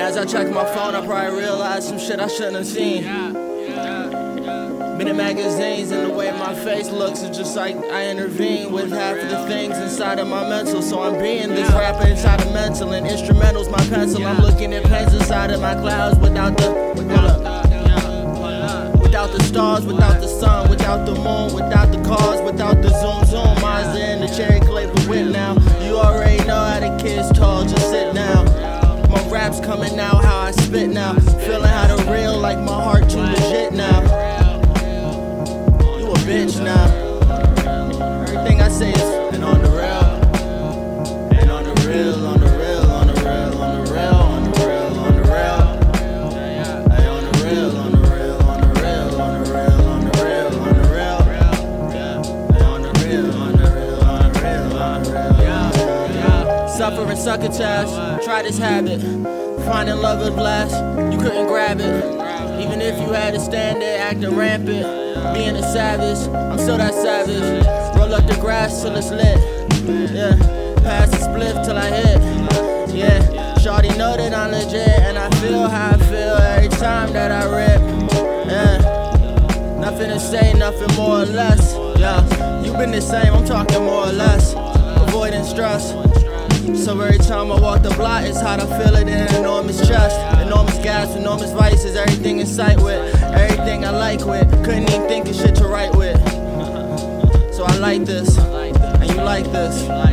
And as I check my phone, I probably realized some shit I shouldn't have seen. Minute magazines and the way my face looks is just like I intervene with half of the things inside of my mental. So I'm being this rapper inside of mental and instrumentals my pencil. I'm looking at pens inside of my clouds without the without the stars, without the sun, without the moon, without the cars, without the zoom spit now. Feeling how to real like my heart too legit now You a bitch now. Everything I say is and on the real. And on the real, on the real, on the real, on the real, on the real, on the real. Hey, on the real, on the real, on the real, on the real, on the real, on the real. Hey, on the real, on the real, on the real, on the real. Suffering succotash, try this habit. Finding love at last, you couldn't grab it. Even if you had to stand there acting rampant. Being a savage, I'm still that savage. Roll up the grass till it's lit. Yeah, pass the spliff till I hit. Yeah, Shorty know that I'm legit, and I feel how I feel every time that I rip. Yeah, nothing to say, nothing more or less. Yeah, you been the same, I'm talking more or less. Avoiding stress. So every time I walk the block, it's hot, I feel it in enormous chest. Enormous gas, enormous vices, everything in sight with. Everything I like with. Couldn't even think of shit to write with. So I like this, and you like this.